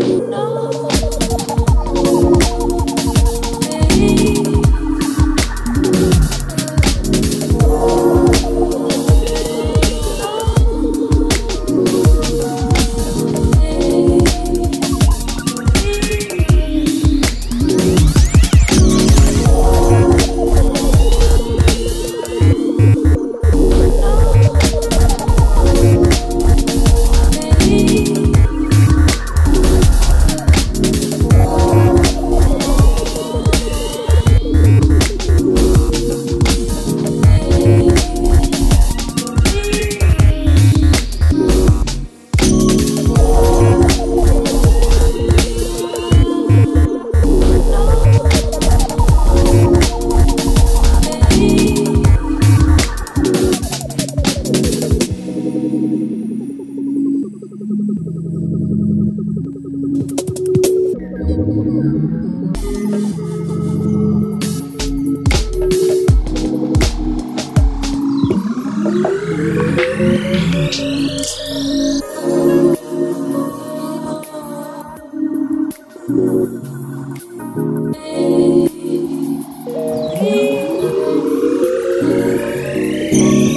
No. Oh